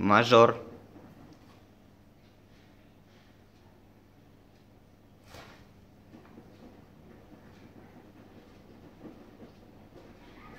мажор.